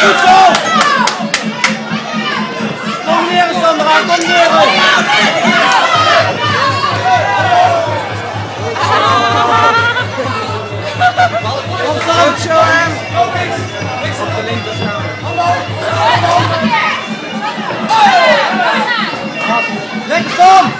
Goed zo! Kom neer, Sandra, kom! Kom zo! Op de linkerschaal. Lekker Sam!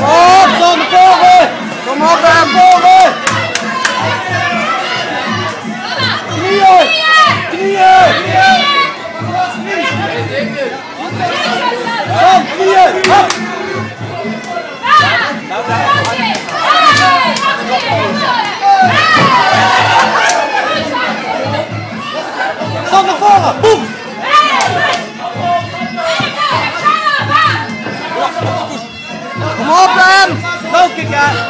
Op, Sam, naar voren! Kom got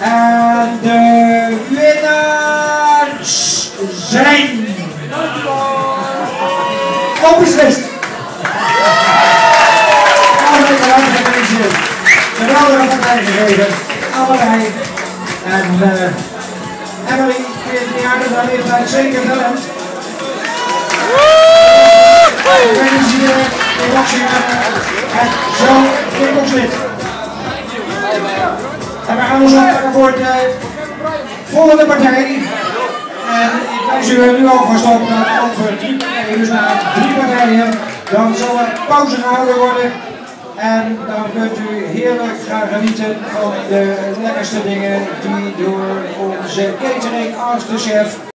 En de winnaars zijn gefeliciteerd. Geweldige partij gegeven. Allebei. En uh, Emily, 14 jaar, dat bij zeker talent. Gefeliciteerd, in boxingen. En zo opslid. En we gaan ons voor de volgende partij. En ik wijs u nu alvast op over drie partijen, dus na drie partijen, dan zal er pauze gehouden worden. En dan kunt u heerlijk gaan genieten van de lekkerste dingen die door onze catering als chef